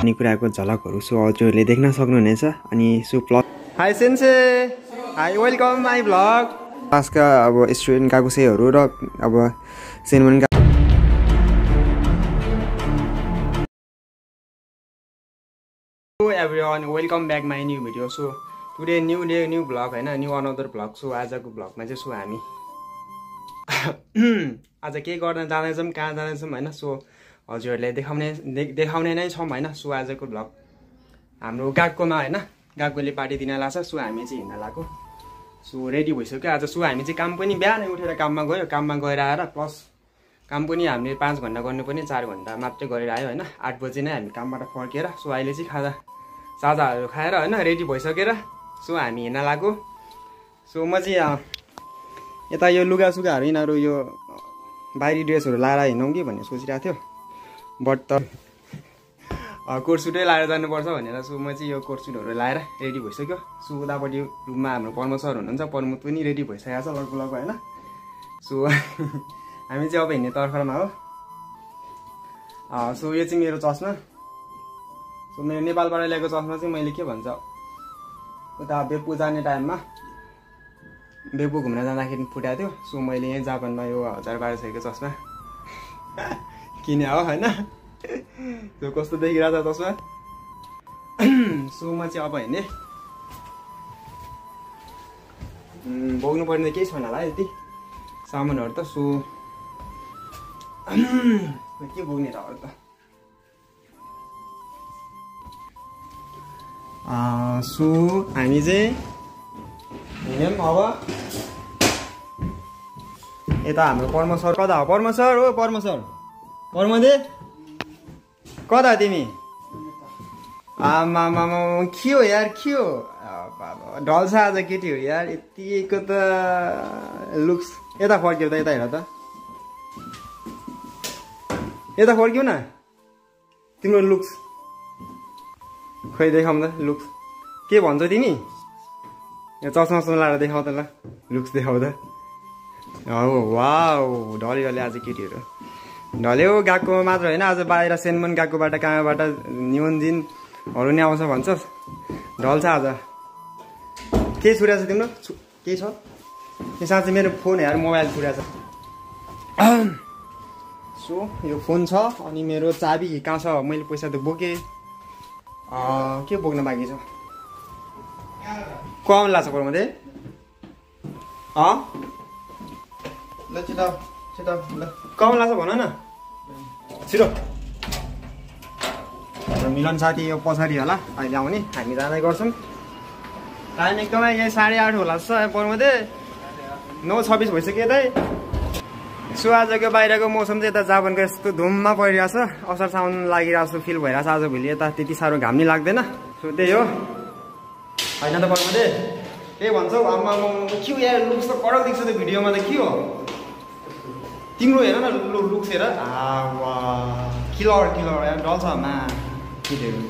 कुराको झलकहरू सो हजुरहरूले देख्न सक्नुहुनेछ अनि so plus hi sensei hi welcome my vlog क्लासका अब स्टुडेन्ट काकुसेहरू र अब cinnamon everyone welcome back my new video so today new day new vlog होइन न्यू अनदर भ्लग सो आजको भ्लगमा चाहिँ सो हामी आज के गर्न जाँदैछौँ कहाँ जाँदैछौँ होइन सो हजुरहरूलाई देखाउने देखाउने नै छौँ होइन सो आजको भ्लग। हाम्रो गागकोमा होइन गागकोले पार्टी दिन लाग्छ सो हामी चाहिँ हिँड्न लगाएको सो रेडी भइसक्यो। आज सो हामी चाहिँ काम पनि बिहानै उठेर काममा गयो। काममा गएर आएर प्लस काम पनि हामीले पाँच घन्टा गर्नु पनि चार घन्टा मात्रै गरेर आयो होइन। आठ बजी नै हामी कामबाट फर्केर सो अहिले चाहिँ खाजा साजाहरू खाएर होइन रेडी भइसकेर सो हामी हिँड्न लाग्यो सो म चाहिँ यता यो लुगासुगाहरू यिनीहरू यो बाहिरी ड्रेसहरू लाएर हिँडौँ कि भन्ने सोचिरहेको थियो। बट त कोटसुटै लाएर जानुपर्छ भनेर सो म चाहिँ यो कोटसुटहरू लाएर रेडी भइसक्यो। सो उतापट्टि रुममा हाम्रो पर्म सर हुनुहुन्छ पर्म पनि रेडी भइसकेको छ लगभग लगभग होइन? सो हामी चाहिँ अब हिँड्ने तर्खरमा हो। सो यो चाहिँ मेरो चस्मा। सो मेरो नेपालबाट ल्याएको चस्मा चाहिँ मैले के भन्छ उता बेपु जाने टाइममा बेपु घुम्न जाँदाखेरि फुटाएको थियो। सो मैले यहीँ जापानमा यो हजार बाह्र सयको चस्मा। किने हो होइन? त्यो कस्तो देखिरहेको छ चस्मा सो म चाहिँ अब हिँडेँ बोक्नु पर्ने केही छैन होला यति। सामानहरू त सो के बोक्ने त अरू त? सो हामी चाहिँ हिँड्यौँ अब। यता हाम्रो पर्म सर कता हो? पर्म सर हो पर्म सर पर्मदे कता तिमी? आमामा के हो यार के हो? ढल्छ आज केटी हो यार यतिको त लुक्स यता फर्क्यो त यता हेर त। यता फर्क्यौ न। तिम्रो लुक्स खै देखाउँ त लुक्स के भन्छौ तिमी? चस्मा चस्मा लाएर देखाउ त ल लुक्स देखाउ त। हो वा ढल्यो ढल्यो आज केटीहरू। ढल्यो गएको मात्र होइन आज बाहिर सेनमन गएकोबाट कहाँबाट निमन्जिनहरू नि आउँछ भन्छ। ढल्छ आज। केही छुट्याएको छ तिम्रो? केही छ? यो साँच्चै मेरो फोन हेर मोबाइल छुट्याएको छ। सो यो फोन छ अनि मेरो चाबी कहाँ छ? मैले पैसा त बोकेँ। के बोक्न बाँकी छ? को आउनु लाग्छ पर्माले अँ? ल छिटो छिटो ल कहाँ लाग्छ भन न छिटो मिलन साथी यो पछाडि होला अहिले आउने हामी जाँदै गर्छौँ टाइम एकदमै यही साढे आठ होला जस्तो पर्माले नौ छब्बिस भइसक्यो यतै सो आजको बाहिरको मौसम चाहिँ यता जापानको यस्तो धुममा परिरहेछ असार साउन लागिरहेको फिल भइरहेछ आज भोलि यता त्यति साह्रो घाम नि लाग्दैन सो त्यही हो होइन त पर्माले त्यही भन्छौ आमा के यहाँ लुक्स त कडक देख्छ त भिडियोमा त के हो तिम्रो हेर न लु लुक्स हेर किलर किलर डल्छ मा केटीहरू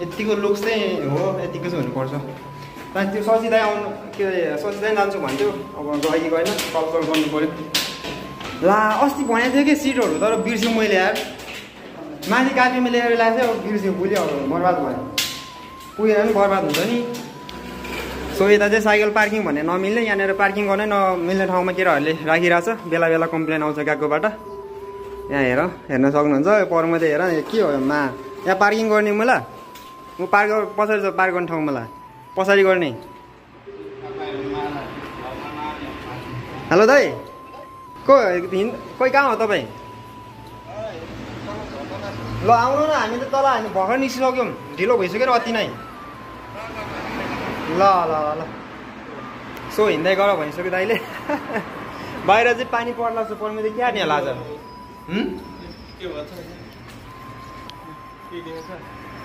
यतिको लुक्स चाहिँ हो यतिको चाहिँ हुनुपर्छ त्यहाँदेखि त्यो सजिँदै आउनु के अरे सजिँदै जान्छु भन्थ्यो अब गइ गएन कल गर्नु पऱ्यो ला अस्ति भनेको थियो कि सिटहरू तर बिर्स्यौँ मैले यार माथि कालीमा लिएर ल्याएको थियो अब बिर्स्यौँ भोलि अब बर्बाद भयो पुगेर पनि बर्बाद हुन्छ नि सो यता चाहिँ साइकल पार्किङ भन्ने नमिल्ने यहाँनिर पार्किङ गर्नै नमिल्ने ठाउँमा केटाहरूले राखिरहेछ। बेला बेला कम्प्लेन आउँछ गएकोबाट यहाँ हेर हेर्न सक्नुहुन्छ। परमा चाहिँ हेर के हो मा? यहाँ पार्किङ गर्ने मलाई म पार्क पछाडि छ पार्क गर्ने ठाउँ मलाई पछाडि गर्ने। हेलो दाइ। को कोही कहाँ हो तपाईँ? ल आउनु न हामी त तल हामी भर्खर निस्किसक्यौँ। ढिलो भइसक्यो र अति नै। ल ल ल सो हिँड्दै गर भनिसक्यो दाइले। बाहिर चाहिँ पानी पर्ला पर्नु चाहिँ क्या नि होला आज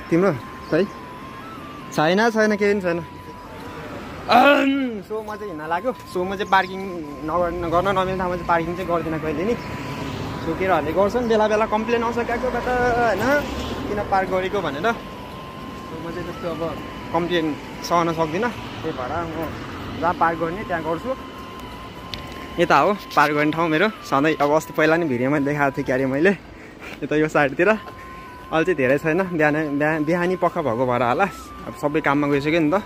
तिम्रो? खै छैन छैन केही पनि छैन। म चाहिँ हिँड्न लाग्यो। सो म चाहिँ पार्किङ नगर्न गर्न नमिल्ने ठाउँमा चाहिँ पार्किङ चाहिँ गर्दिनँ कहिले नि। सो केटाहरूले गर्छन् बेला बेला कम्प्लेन आउँछ गएकोबाट होइन? किन पार्क गरेको भनेर। सो म चाहिँ त्यस्तो अब कम्प्लेन सहन सक्दिनँ। त्यही भएर म जहाँ पार्क गर्ने त्यहाँ गर्छु। यता हो पार्क गर्ने ठाउँ मेरो। सधैँ अब अस्ति पहिला नि भिडियोमा देखाएको थिएँ क्यारे मैले। यता यो साइडतिर। अहिले चाहिँ धेरै छैन। बिहान बिहान बिहानी पख भएको भएर होला। अब सबै काममा गइसक्यो नि त।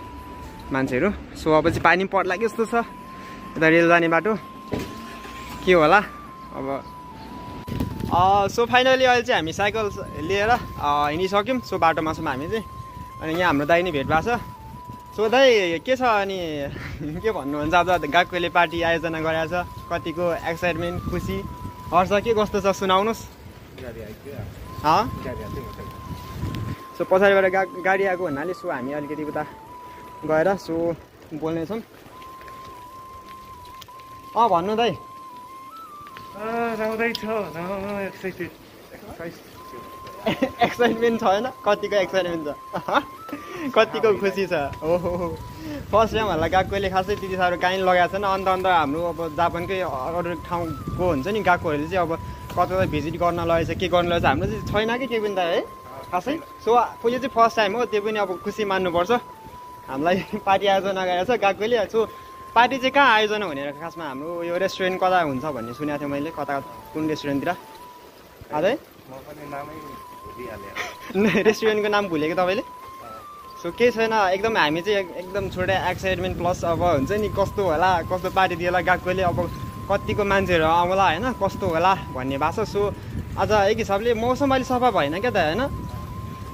मान्छेहरू। सो अब चाहिँ पानी पर्ला कि जस्तो छ? यता रेल जाने बाटो। के होला? अब सो फाइनली अहिले चाहिँ हामी साइकल लिएर हिँडिसक्यौँ। सो बाटोमा छौँ हामी चाहिँ। अनि यहाँ हाम्रो दाइ नै भेट भएको छ। सो दाइ के छ अनि के भन्नुहुन्छ? आज गएकोले पार्टी आयोजना गरेको छ। कतिको एक्साइटमेन्ट खुसी हर्ष के कस्तो छ? सुनाउनुहोस्। सो पछाडिबाट गा गाडी आएको हुनाले सो हामी अलिकति उता गएर सो बोल्नेछौँ। अँ भन्नु दाइ। एक्साइटमेन्ट छैन? कतिको एक्साइटमेन्ट छ? कतिको खुसी छ? ओहो। फर्स्ट टाइम होला। गएकोले खासै त्यति साह्रो काहीँ लगाएको छैन। अन्त अन्त हाम्रो अब जापानकै अरू ठाउँको हुन्छ नि गएकोहरूले चाहिँ अब कता कता भिजिट गर्न लगेछ। के गर्न लगेछ? हाम्रो चाहिँ छैन कि केही पनि त है? खासै? सो यो चाहिँ फर्स्ट टाइम हो। त्यो पनि अब खुसी मान्नुपर्छ। हामीलाई पार्टी आयोजना गरेको छ गएकोले। सो पार्टी चाहिँ कहाँ आयोजना भनेर खासमा हाम्रो यो रेस्टुरेन्ट कता हुन्छ भन्ने सुनेको थिएँ मैले। कता कुन रेस्टुरेन्टतिर? अझै रेस्टुरेन्टको नाम भुलेको तपाईँले? सो केही छैन एकदम हामी चाहिँ एकदम छोटो एक्साइटमेन्ट प्लस अब हुन्छ नि कस्तो होला कस्तो पार्टी दिएला गएकोले अब कतिको मान्छेहरू आउँला होइन कस्तो होला भन्ने भएको छ सो आज एक हिसाबले मौसम अलिक सफा भएन क्या त होइन?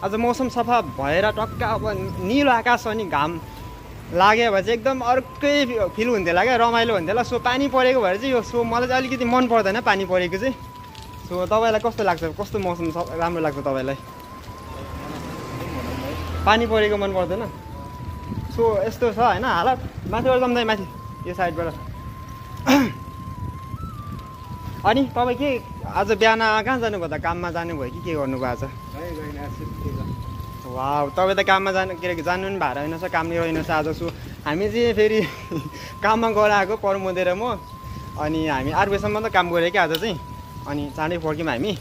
आज मौसम सफा भएर टक्क अब निलो आकाश अनि घाम लाग्यो भए चाहिँ एकदम अर्कै फिल हुन्थ्यो होला क्या रमाइलो हुन्थ्यो होला सो पानी परेको भएर चाहिँ यो सो मलाई चाहिँ अलिकति मन पर्दैन पानी परेको चाहिँ। सो तपाईँलाई कस्तो लाग्छ कस्तो मौसम राम्रो लाग्छ तपाईँलाई पानी परेको मन पर्दैन सो यस्तो छ होइन हालत माथिबाट जम्दै माथि यो साइडबाट अनि तपाईँ के आज बिहान कहाँ जानुभयो त काममा जानुभयो कि के गर्नुभयो आज वा तपाईँ त काममा जानु के अरे जानु पनि भएको रहेनछ काम नै रहेनछ आज सो हामी चाहिँ फेरि काममा गएर आएको परमोदेर म अनि हामी आठ बजीसम्म त काम गऱ्यो क्या आज चाहिँ अनि चाँडै फर्क्यौँ हामी।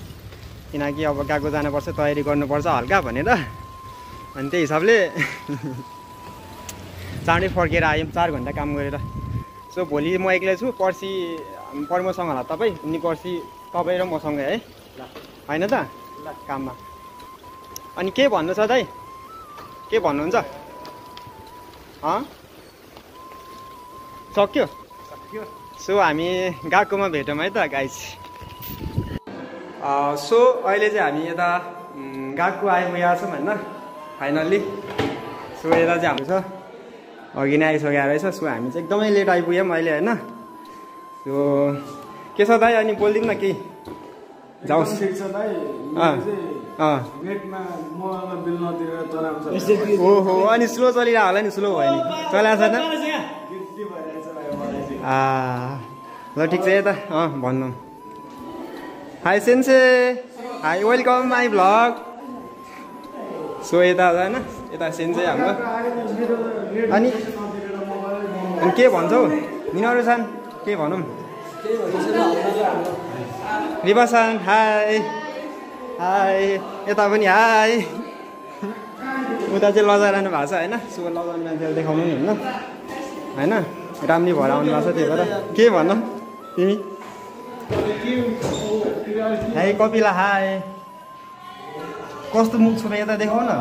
किनकि अब गएको जानुपर्छ तयारी गर्नुपर्छ हल्का भनेर। अनि त्यही हिसाबले चाँडै फर्केर आयौँ चार घन्टा काम गरेर। सो भोलि म एक्लै छु पर्सि पर्मसँग होला तपाईँ अनि पर्सि तपाईँ र मसँगै है। होइन त? काममा। अनि के भन्नु छ दाइ? के भन्नुहुन्छ? सक्यो? सो हामी गएकोमा भेटौँ है त गाइस सो अहिले चाहिँ हामी यता गएको आइपुगेका छौँ होइन? फाइनल्ली सो यता चाहिँ हाम्रो छ। अघि नै आइसकेको रहेछ। सो हामी चाहिँ एकदमै लेट आइपुग्यौँ अहिले होइन? सो के छ दाइ अनि बोलिदिउँ न केही जाओस्। ओहो अनि स्लो चलिरहेको होला नि स्लो भयो नि। चलाएको छैन ल ठिक छ यता। अँ भन्नु। Hi sensei hi welcome my vlog so यता होइन यता सेन्से हाम्रो अनि के भन्छौ? मिनहरू छन् के भनौँ? रिवासान हाई हाई यता पनि हाई उता चाहिँ लजाइरहनु भएको छ होइन? सो लजाउने मान्छेलाई देखाउनु नि होइन? होइन? राम्री भएर आउनु भएको छ त्यही भएर। के भन? तिमी? हाई कपिला हाई कस्तो मुख छु यता देखाउ न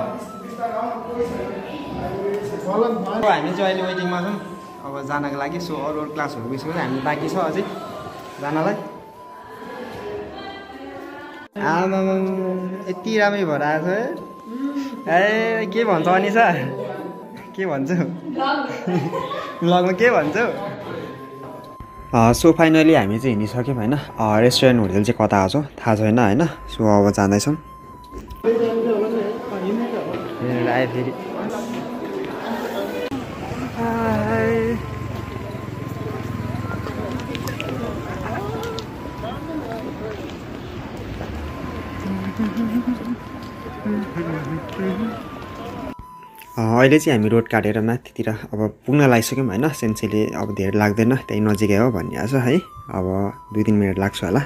हामी चाहिँ अहिले वेटिङमा छौँ अब जानको लागि सो अरू अरू क्लासहरू गइसक्यो हामी बाँकी छ अझै जानलाई आमा यति राम्रै भएर आएको छ है ए के भन्छ अनिसा के भन्छौ लगमा के भन्छौ सो फाइनली हामी चाहिँ हिँडिसक्यौँ होइन। रेस्टुरेन्ट होटेल चाहिँ कता आएको छ? थाहा छैन होइन। सो अब जाँदैछौँ। फेरि अहिले चाहिँ हामी रोड काटेर माथितिर अब पुग्न लागिसक्यौँ होइन। सेन्सेले अब धेरै लाग्दैन त्यहीँ नजिकै हो भन्ने छ है। अब दुई तिन मिनट लाग्छ होला।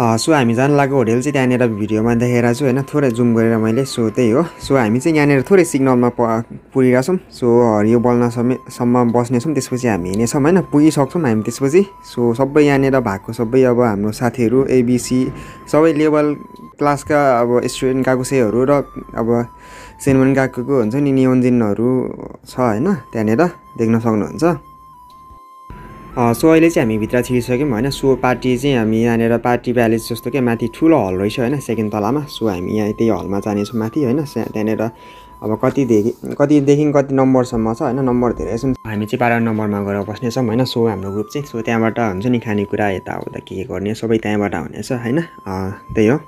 सो हामी जानु लागेको होटेल चाहिँ त्यहाँनिर भिडियोमा देखेर छु होइन। थोरै जुम गरेर मैले सो त्यही हो। सो हामी चाहिँ यहाँनिर थोरै सिग्नलमा प पुगिरहेको छौँ। सो हरियो बल्न सम्म बस्नेछौँ त्यसपछि हामी हिँड्नेछौँ होइन। पुगिसक्छौँ हामी त्यसपछि। सो सबै यहाँनिर भएको सबै अब हाम्रो साथीहरू एबिसी सबै लेभल क्लासका अब स्टुडेन्ट गएको र अब सेनमन गएको हुन्छ नि नियोन्जिनहरू छ होइन त्यहाँनिर देख्न सक्नुहुन्छ। सो अहिले चाहिँ हामी भित्र छिरिसक्यौँ होइन। सो पार्टी चाहिँ हामी यहाँनिर पार्टी प्यालेस जस्तो क्या माथि ठुलो हल रहेछ होइन सेकेन्ड तलामा। सो हामी यहाँ त्यही हलमा जानेछौँ माथि होइन त्यहाँनिर अब कतिदेखि कतिदेखि कति नम्बरसम्म छ होइन नम्बर धेरै छ। हामी चाहिँ बाह्र नम्बरमा गएर बस्नेछौँ होइन सो हाम्रो ग्रुप चाहिँ। सो त्यहाँबाट हुन्छ नि खानेकुरा यताउता के के गर्ने सबै त्यहाँबाट हुनेछ होइन। त्यही हो।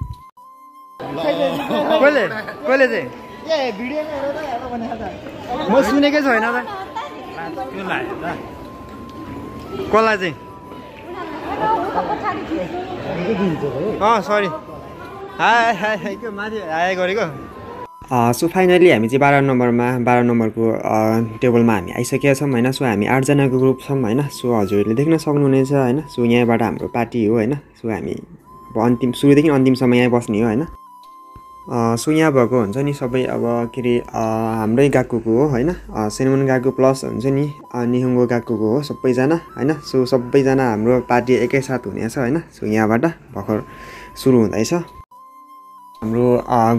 म सुनेकै छैन त। कसलाई चाहिँ? अँ सरी हाई हाई हाई के माथि? हाई गरेको। सो फाइनली हामी चाहिँ बाह्र नम्बरमा बाह्र नम्बरको टेबलमा हामी आइसकेका छौँ होइन? सो हामी आठजनाको ग्रुप छौँ होइन? सो हजुरहरूले देख्न सक्नुहुनेछ होइन? सो यहाँबाट हाम्रो पार्टी हो होइन? सो हामी अन्तिम सुरुदेखि अन्तिमसम्म यहीँ बस्ने हो होइन? सो यहाँ भएको हुन्छ नि सबै अब के अरे हाम्रै गएकोको हो होइन? सेनमन गएको प्लस हुन्छ नि निहुङ्गो गएकोको हो सबैजना होइन? सो सबैजना हाम्रो पार्टी एकैसाथ हुनेछ होइन? सो यहाँबाट भर्खर सुरु हुँदैछ। हाम्रो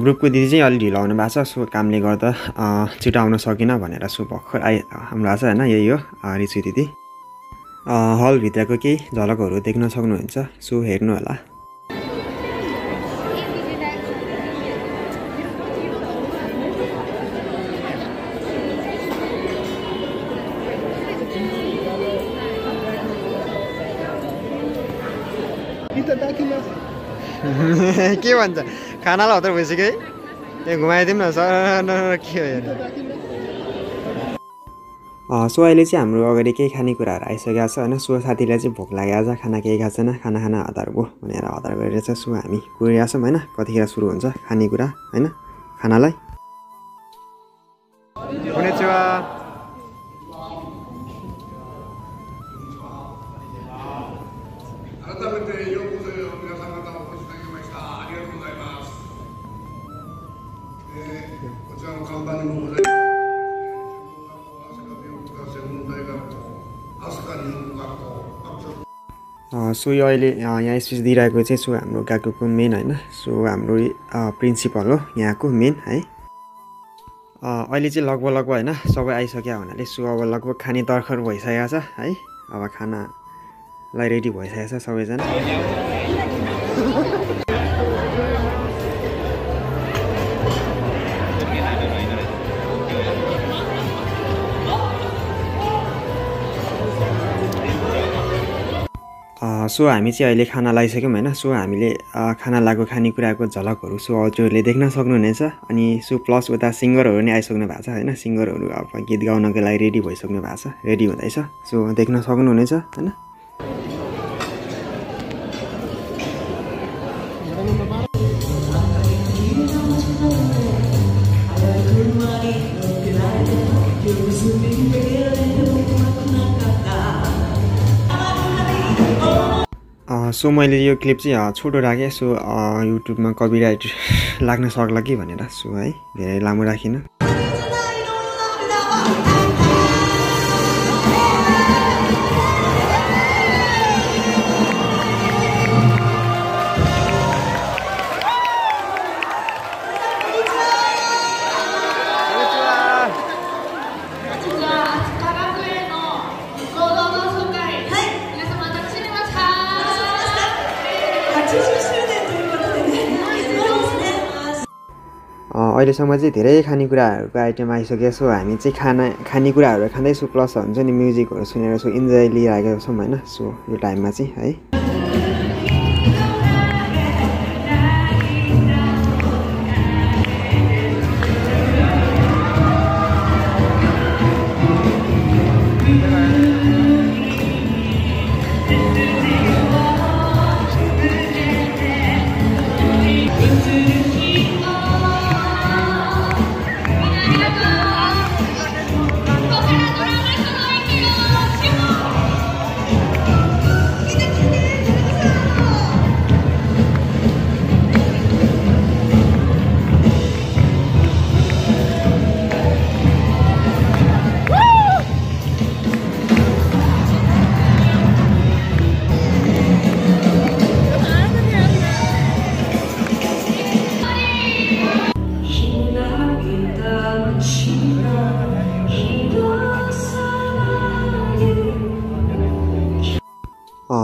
ग्रुपको दिदी चाहिँ अलिक ढिलो आउनु भएको छ सो कामले गर्दा छिटो आउन सकिनँ भनेर सो भर्खर आइ हाम्रो छ होइन? यही हो रिचु दिदी। हलभित्रको केही झलकहरू देख्न सक्नुहुन्छ सो हेर्नु होला। के भन्छ? खानालाई हतार भइसक्यो है ए घुमाइदिउँ न सर के हो सो अहिले चाहिँ हाम्रो अगाडि केही खानेकुराहरू आइसकेको छ होइन? सो साथीलाई चाहिँ भोक लागेको छ खाना केही खाएको छैन? खाना खाना हतार भयो भनेर हतार गरिरहेछ सो हामी गइरहेको छौँ होइन? कतिखेर सुरु हुन्छ खानेकुरा होइन? खानालाई? सो यो अहिले यहाँ स्पिच दिइरहेको चाहिँ सो हाम्रो गएकोको मेन होइन सो हाम्रो प्रिन्सिपल हो यहाँको मेन है। अहिले चाहिँ लगभग लगभग होइन सबै आइसक्यो हुनाले सो अब लगभग खाने तर्खर भइसकेको छ है अब खानालाई रेडी भइसकेको छ सबैजना। सो हामी चाहिँ अहिले खाना लगाइसक्यौँ होइन। सो हामीले खाना लगाएको खानेकुराको झलकहरू सो हजुरहरूले देख्न सक्नुहुनेछ। अनि सो प्लस उता सिङ्गरहरू नै आइसक्नु भएको छ होइन। सिङ्गरहरू अब गीत गाउनको लागि रेडी भइसक्नु भएको छ। रेडी हुँदैछ। सो देख्न सक्नुहुनेछ होइन। सो मैले यो क्लिप चाहिँ छोटो राखेँ सो युट्युबमा कपिराइट लाग्न सक्ला कि भनेर सो है धेरै लामो राखिनँ। अहिलेसम्म चाहिँ धेरै खानेकुराहरूको आइटम आइसक्यो सो हामी चाहिँ खाना खानेकुराहरू खाँदैछु प्लस हुन्छ नि म्युजिकहरू सुनेर सो इन्जोय लिइरहेको छौँ होइन? सो यो टाइममा चाहिँ है।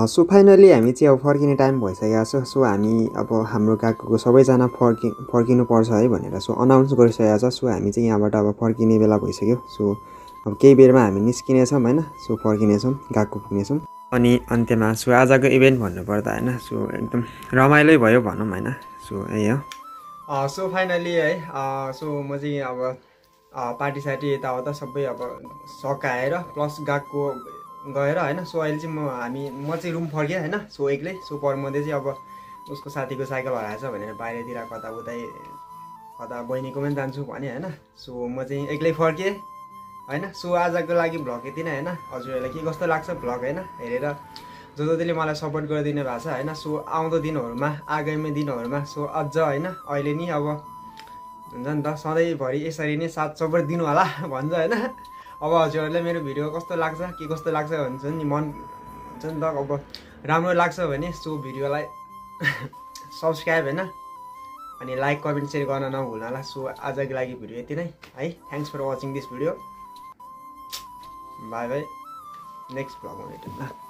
सो फाइनली हामी चाहिँ अब फर्किने टाइम भइसकेको छ। सो हामी अब हाम्रो गएकोको सबैजना फर्कि फर्किनुपर्छ है भनेर सो अनाउन्स गरिसकेको छ। सो हामी चाहिँ यहाँबाट अब फर्किने बेला भइसक्यो। सो अब केही बेरमा हामी निस्किनेछौँ होइन। सो फर्किनेछौँ गएको पुग्नेछौँ। अनि अन्त्यमा सो आजको इभेन्ट भन्नुपर्दा होइन सो एकदम रमाइलो भयो भनौँ होइन। सो यही हो। सो फाइनली है सो म चाहिँ अब पार्टी सार्टी यताउता सबै अब सकाएर प्लस गएको गएर होइन सो अहिले चाहिँ म हामी म चाहिँ रुम फर्केँ होइन सो एक्लै सो परमध्ये चाहिँ अब उसको साथीको साइकल हराएछ भनेर बाहिरतिर कता उतै कता बहिनीको पनि जान्छु भने होइन सो म चाहिँ एक्लै फर्केँ होइन सो आजको लागि भ्लग यति नै होइन। हजुरहरूलाई के कस्तो लाग्छ भ्लग होइन हेरेर जो जतिले मलाई सपोर्ट गरिदिनु भएको छ होइन सो आउँदो दिनहरूमा आगामी दिनहरूमा सो अझ होइन अहिले नि अब हुन्छ नि त सधैँभरि यसरी नै साथ सपोर्ट दिनु होला भन्छ होइन। अब हजुरहरूलाई मेरो भिडियो कस्तो लाग्छ के कस्तो लाग्छ भन्छ नि मन हुन्छ नि त। अब राम्रो लाग्छ भने सो भिडियोलाई सब्सक्राइब होइन अनि लाइक कमेन्ट सेयर गर्न नभुल्नु होला। सो आजको लागि भिडियो यति नै। है thanks for watching this video bye bye next भ्लगमा भेटौँ